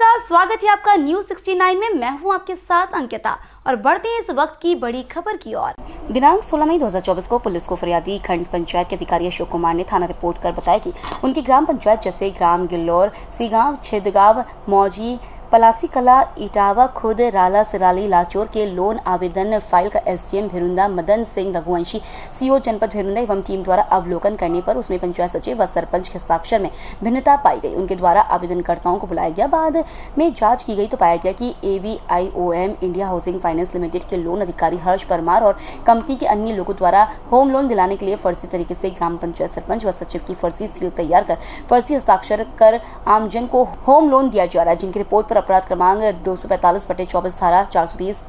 नमस्कार, स्वागत है आपका न्यूज़ 69 में। मैं हूँ आपके साथ अंकिता और बढ़ते हैं इस वक्त की बड़ी खबर की ओर। दिनांक 16 मई 2024 को पुलिस को फरियादी खंड पंचायत के अधिकारी अशोक कुमार ने थाना रिपोर्ट कर बताया कि उनकी ग्राम पंचायत जैसे ग्राम गिल्लोर, सीगांव, छिदगांव, मौजी पलासी कला, इटावा, खुर्द, राला, सिराली, लाचोर के लोन आवेदन, फ़ाइल का एसडीएम भिरुंदा, मदन सिंह रघुवंशी सीओ जनपद भिरुंदा एवं टीम द्वारा अवलोकन करने पर उसमें पंचायत सचिव व सरपंच के हस्ताक्षर में भिन्नता पाई गई। उनके द्वारा आवेदनकर्ताओं को बुलाया गया। बाद में जाँच की गई तो पाया गया कि Aviom India housing finance limited के लोन अधिकारी हर्ष परमार और कंपनी के अन्य लोगों द्वारा होम लोन दिलाने के लिए फर्जी तरीके से ग्राम पंचायत सरपंच व सचिव की फर्जी सील तैयार कर, फर्जी हस्ताक्षर कर आमजन को होम लोन दिया जा रहा है, जिनकी रिपोर्ट पर अपराध क्रमांक दो सौ पैंतालीस बटे चौबीस धारा चार सौ बीस,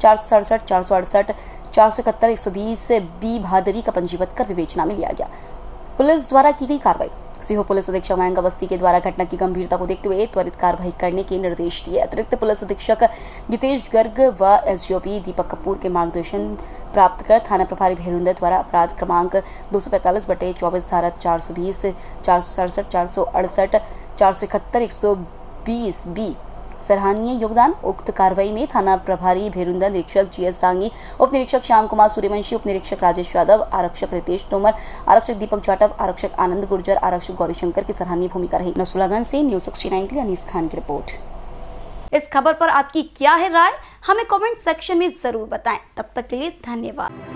चार सौ सड़सठ, चार सौ अड़सठ, चार सौ इकहत्तर, एक सौ बीस बी भादवी का पंजीबद्ध कर विवेचना में लिया गया। पुलिस द्वारा की गई कार्रवाई। सीहो पुलिस अधीक्षक मयंक अवस्थी के द्वारा घटना की गंभीरता को देखते हुए त्वरित कार्रवाई करने के निर्देश दिए। अतिरिक्त पुलिस अधीक्षक गीतेश गर्ग व एसडीओपी दीपक कपूर के मार्गदर्शन प्राप्त कर थाना प्रभारी भैरुंदर द्वारा अपराध क्रमांक दो सौ पैंतालीस बटे चौबीस धारा चार सौ बीस, चार सौ सड़सठ, चार सौ अड़सठ, चार सौ इकहत्तर, एक सौ बीस बी सराहनीय योगदान उक्त कार्रवाई में थाना प्रभारी भेरुंदा निरीक्षक जीएस दांगी उप निरीक्षक श्याम कुमार सूर्यवंशी उप निरीक्षक राजेश यादव, आरक्षक रितेश तोमर, आरक्षक दीपक जाटव, आरक्षक आनंद गुर्जर, आरक्षक गौरीशंकर की सराहनीय भूमिका रही। नसुलागंज से न्यूज़ सिक्सटी नाइन के लिए अनीस खान की रिपोर्ट। इस खबर पर आपकी क्या है राय? हमें कमेंट सेक्शन में ज़रूर बताएँ। तब तक के लिए धन्यवाद।